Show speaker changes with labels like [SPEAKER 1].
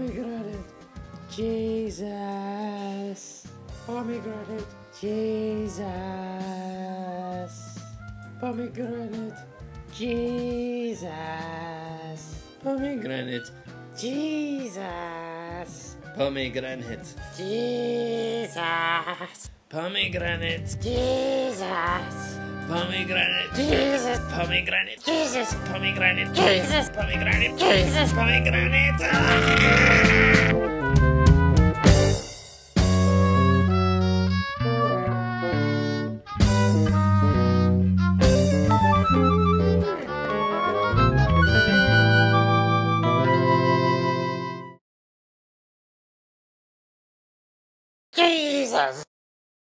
[SPEAKER 1] Oh Army oh oh Jesus. Pomegranate. Jesus. Pomegranate. Jesus. Pomegranate. Jesus. Pomegranate. Jesus. Pomegranate. Jesus. Pomegranate. Jesus. Pomegranate. Jesus. Pomegranate. Jesus. Pomegranate. Jesus. Pomegranate. Jesus. Pomegranate. Jesus.